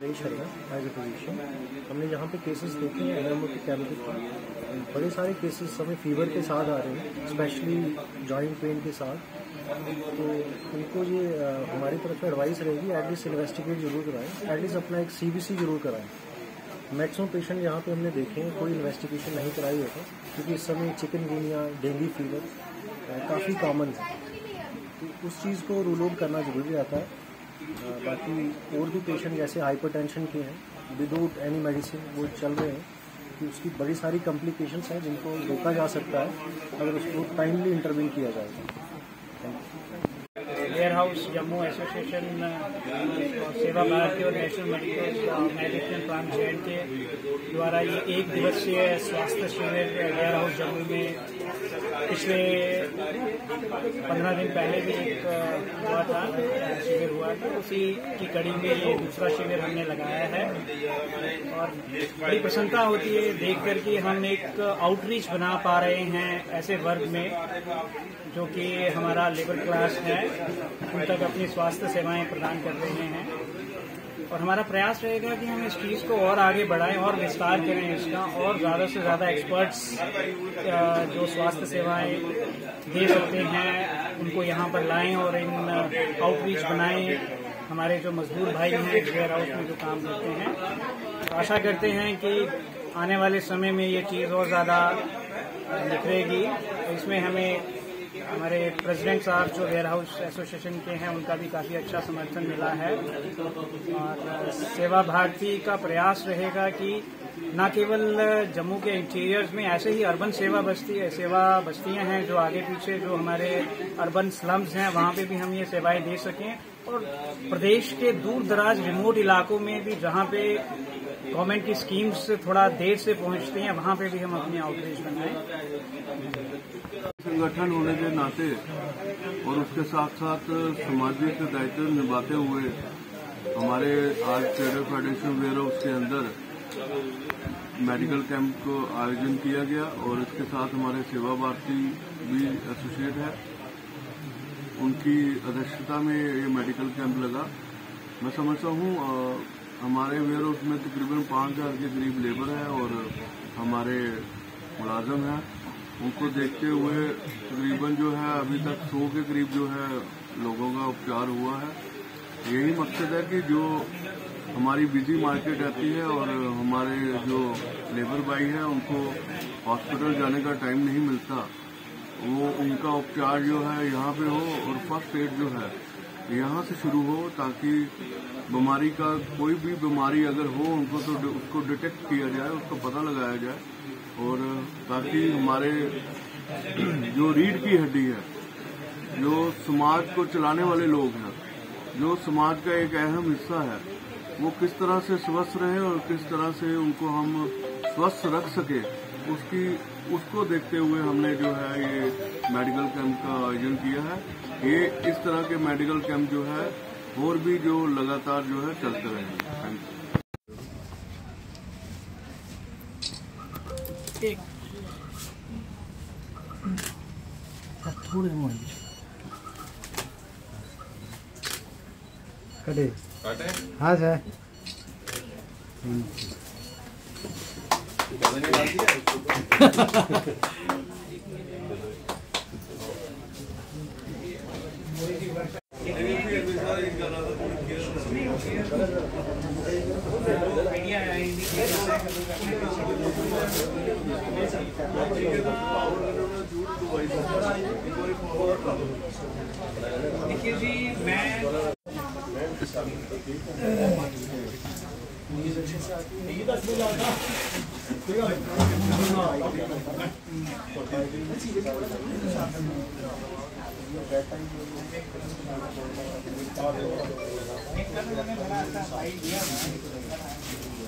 Naresh Sharma as a physician हमने यहाँ पे केसेस देखे हैं एनएमओ के कैंप बड़े सारे केसेस हमें फीवर के साथ आ रहे हैं स्पेशली जॉइंट पेन के साथ। तो उनको ये अ, हमारी तरफ़ से एडवाइस रहेगी एटलीस्ट इन्वेस्टिगेट ज़रूर कराएँ एटलीस्ट अपना एक सीबीसी ज़रूर कराएँ। मैक्सिमम पेशेंट यहाँ पे हमने देखे हैं कोई इन्वेस्टिगेशन नहीं कराई होता क्योंकि इस समय चिकन गुनिया डेंगू फीवर काफ़ी कॉमन है। तो उस चीज़ को रूल आउट करना ज़रूरी रहता है। बाकी और भी पेशेंट जैसे हाइपरटेंशन के हैं विदाउट एनी मेडिसिन वो चल रहे हैं, कि उसकी बड़ी सारी कॉम्प्लिकेशंस हैं जिनको रोका जा सकता है, अगर उसको टाइमली इंटरव्यू किया जाएगा ware house Jammu association Seva Bharati और नेशनल मेडिकल ऑर्गेनाइजेशन प्लान चैन के द्वारा ये एक दिवसीय स्वास्थ्य शिविर वेयर हाउस जम्मू में पिछले पंद्रह दिन पहले भी एक हुआ था शिविर हुआ था। उसी की कड़ी में ये दूसरा शिविर हमने लगाया है। और बड़ी प्रसन्नता होती है देख कर कि हम एक आउटरीच बना पा रहे हैं ऐसे वर्ग में। जो कि हमारा लेबर क्लास है, उन तक अपनी स्वास्थ्य सेवाएँ प्रदान कर रहे हैं। और हमारा प्रयास रहेगा कि हम इस चीज़ को और आगे बढ़ाएँ, और विस्तार करें इसका, और ज़्यादा से ज़्यादा एक्सपर्ट्स जो स्वास्थ्य सेवाएँ दे सकते हैं, उनको यहाँ पर लाएँ और इन आउटरीच बनाएँ। हमारे जो मजदूर भाई हैं वेयर हाउस में जो काम करते हैं तो आशा करते हैं कि आने वाले समय में ये चीज़ और ज़्यादा निखरेगी इसमें हमें हमारे प्रेसिडेंट साहब जो वेयर हाउस एसोसिएशन के हैं, उनका भी काफ़ी अच्छा समर्थन मिला है। और सेवा भारती का प्रयास रहेगा कि न केवल जम्मू के इंटीरियर्स में ऐसे ही अर्बन सेवा बस्ती, सेवा बस्तियाँ हैं जो आगे पीछे जो हमारे अर्बन स्लम्स हैं, वहाँ पे भी हम ये सेवाएँ दे सकें। और प्रदेश के दूर दराज रिमोट इलाकों में भी जहाँ पे गवर्नमेंट की स्कीम्स थोड़ा देर से पहुँचती हैं, वहाँ पे भी हम अपनी आउटरीच बनाएँ संगठन होने के नाते और उसके साथ साथ सामाजिक दायित्व निभाते हुए हमारे आज ट्रेडर फेडरेशन वेयर हाउस के अंदर मेडिकल कैंप को आयोजन किया गया और इसके साथ हमारे सेवा भारती भी एसोसिएट है। उनकी अध्यक्षता में ये मेडिकल कैंप लगा। मैं समझता हूँ हमारे वेयर हाउस में तकरीबन पाँच हज़ार के करीब लेबर है और हमारे मुलाजम हैं। उनको देखते हुए तकरीबन जो है अभी तक सौ के करीब जो है लोगों का उपचार हुआ है। यही मकसद है कि जो हमारी बिज़ी मार्केट रहती है और हमारे जो लेबर भाई है, उनको हॉस्पिटल जाने का टाइम नहीं मिलता। वो, उनका उपचार जो है यहाँ पे हो और फ़र्स्ट एड जो है यहाँ से शुरू हो ताकि बीमारी का कोई भी बीमारी अगर हो, उनको तो उसको डिटेक्ट किया जाए, उसको पता लगाया जाए। और ताकि हमारे जो रीढ़ की हड्डी है, जो समाज को चलाने वाले लोग हैं, जो समाज का एक अहम हिस्सा है, वो किस तरह से स्वस्थ रहे और किस तरह से उनको हम स्वस्थ रख सके, उसकी, उसको देखते हुए हमने जो है ये मेडिकल कैंप का आयोजन किया है। ये इस तरह के मेडिकल कैंप जो है, और भी जो लगातार जो है चलते रहेंगे थैंक यू थोड़े कटे हाँ सर। देखिए जी मैं एक कल मैंने बड़ा अच्छा फाइल दिया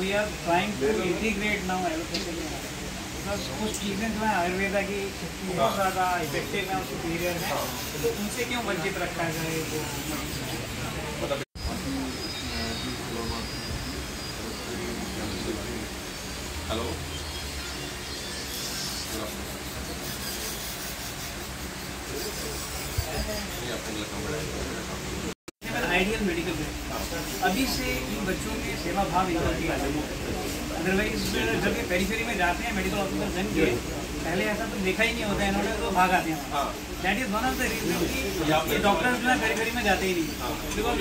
we are trying to integrate now allopathy because कुछ चीज़ें जो है आयुर्वेदा की बहुत ज़्यादा इफ़ेक्टिव हैं सुपीरियर हैं। तो उनसे क्यों वंचित रखा जाए वो? हेलो? आइडियल मेडिकल अभी से इन बच्चों के सेवा भाव निकल दिया अदरवाइज़ जब ये पेरीफेरी में जाते हैं मेडिकल ऑफिसर जन के, पहले ऐसा तो देखा ही नहीं होता है, इन्होंने तो भाग आते हैं। That is one of the reason कि ये डॉक्टर्स है पेरीफेरी में जाते ही नहीं। बिकॉज़